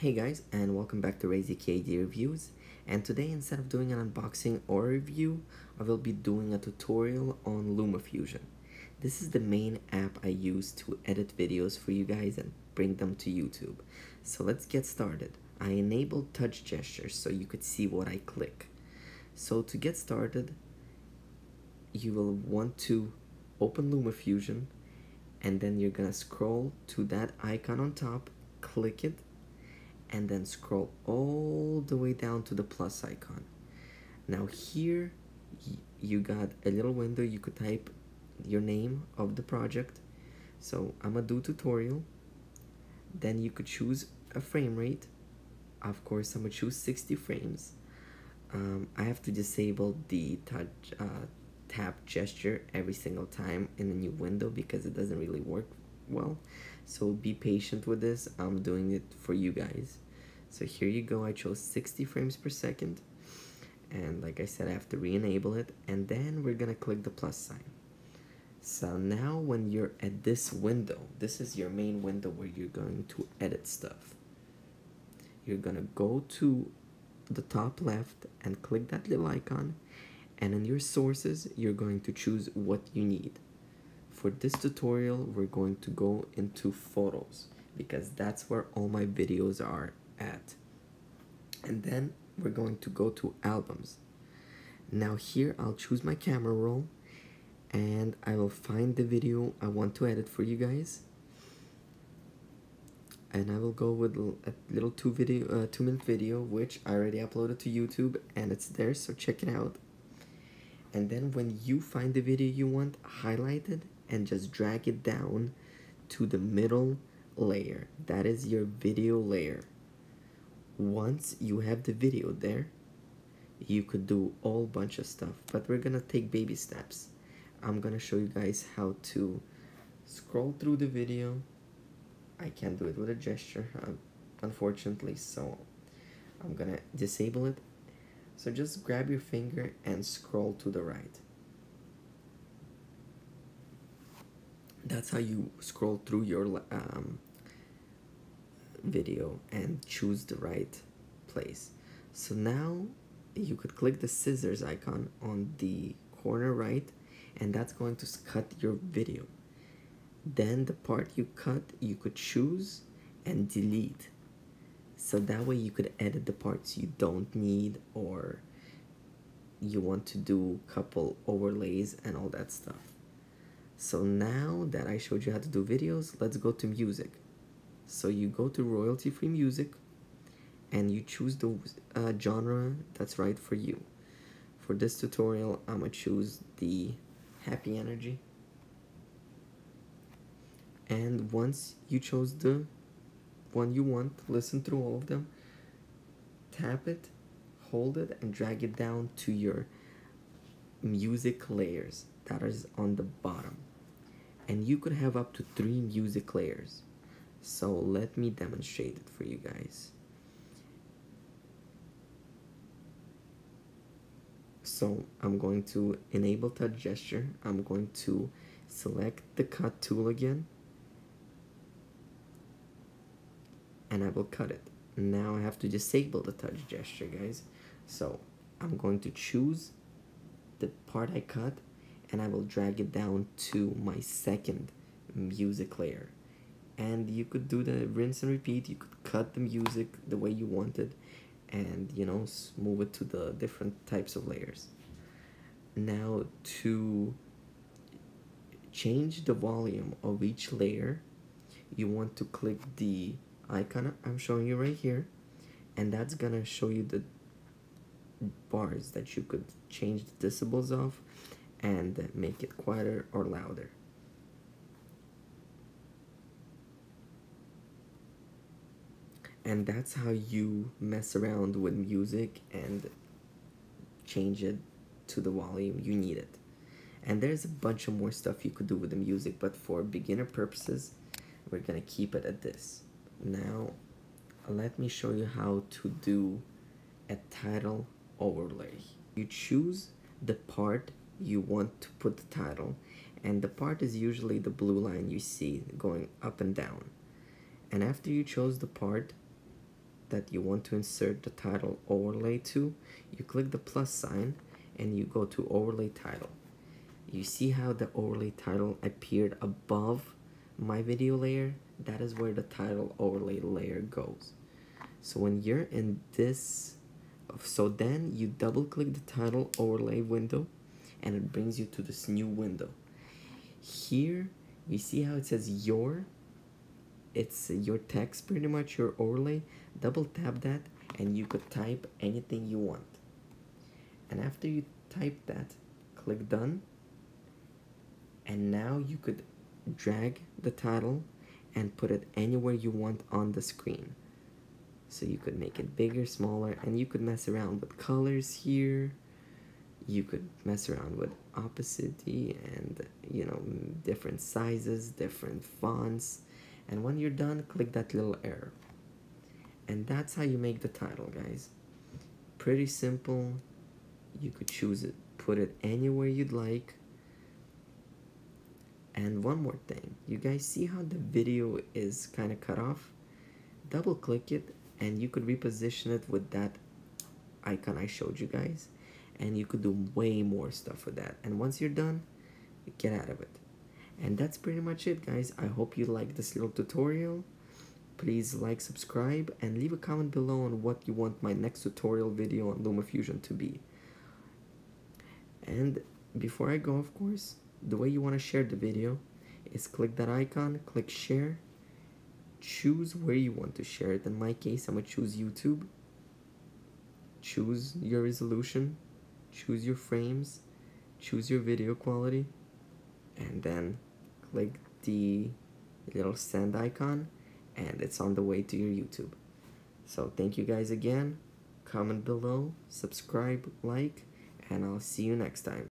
Hey guys and welcome back to RazyKD Reviews and today instead of doing an unboxing or review I will be doing a tutorial on LumaFusion. This is the main app I use to edit videos for you guys and bring them to YouTube. So let's get started. I enabled touch gestures so you could see what I click. So to get started you will want to open LumaFusion and then you're gonna scroll to that icon on top, click it and then scroll all the way down to the plus icon. Now here you got a little window you could type your name of the project. So I'm gonna do tutorial. Then you could choose a frame rate. Of course I'm gonna choose 60 frames. Um, I have to disable the touch uh, tap gesture every single time in a new window because it doesn't really work well so be patient with this. I'm doing it for you guys. So here you go. I chose 60 frames per second. And like i said i have to re-enable it. And then we're gonna click the plus sign. So now when you're at this window this is your main window where you're going to edit stuff. You're gonna go to the top left and click that little icon. And in your sources you're going to choose what you need for this tutorial we're going to go into photos because that's where all my videos are at. And then we're going to go to albums. Now here I'll choose my camera roll and I will find the video I want to edit for you guys. And I will go with a little two video uh, two minute video which I already uploaded to YouTube and it's there so check it out. And then when you find the video you want highlight it and just drag it down to the middle layer. That is your video layer. Once you have the video there you could do all bunch of stuff but we're gonna take baby steps. I'm gonna show you guys how to scroll through the video. I can't do it with a gesture unfortunately so I'm gonna disable it. So just grab your finger and scroll to the right. That's how you scroll through your um, video and choose the right place. So now you could click the scissors icon on the corner right and that's going to cut your video. Then the part you cut you could choose and delete so that way you could edit the parts you don't need or you want to do couple overlays and all that stuff so now that I showed you how to do videos let's go to music. So you go to royalty free music and you choose the uh, genre that's right for you. For this tutorial I'm gonna choose the happy energy. And once you chose the one you want, listen through all of them, tap it, hold it, and drag it down to your music layers that is on the bottom. And you could have up to three music layers. So let me demonstrate it for you guys. So I'm going to enable touch gesture. I'm going to select the cut tool again and I will cut it. Now I have to disable the touch gesture, guys. So I'm going to choose the part I cut and I will drag it down to my second music layer. And you could do the rinse and repeat. You could cut the music the way you wanted and, you know, move it to the different types of layers. Now to change the volume of each layer, you want to click the icon I'm showing you right here and that's gonna show you the bars that you could change the decibels of and make it quieter or louder. And that's how you mess around with music and change it to the volume you need it. And there's a bunch of more stuff you could do with the music, but for beginner purposes, we're gonna keep it at this. Now, let me show you how to do a title overlay. You choose the part you want to put the title and the part is usually the blue line you see going up and down. And after you chose the part, that you want to insert the title overlay to, you click the plus sign and you go to overlay title. You see how the overlay title appeared above my video layer? That is where the title overlay layer goes. So when you're in this, so then you double click the title overlay window and it brings you to this new window. Here, you see how it says your it's your text pretty much your overlay. Double tap that and you could type anything you want. And after you type that click done. And now you could drag the title and put it anywhere you want on the screen. So you could make it bigger smaller and you could mess around with colors here you could mess around with opacity and you know different sizes different fonts. And when you're done click that little arrow. And that's how you make the title guys. Pretty simple. You could choose it put it anywhere you'd like. And one more thing. You guys see how the video is kind of cut off? Double click it and you could reposition it with that icon I showed you guys and you could do way more stuff with that. And once you're done get out of it. And that's pretty much it guys. I hope you like this little tutorial. Please like subscribe and leave a comment below on what you want my next tutorial video on LumaFusion to be. And before I go of course the way you want to share the video is click that icon click share choose where you want to share it. In my case I'm gonna choose YouTube. Choose your resolution choose your frames choose your video quality and then click the little send icon and it's on the way to your YouTube. So thank you guys again. Comment below, subscribe, like, and I'll see you next time.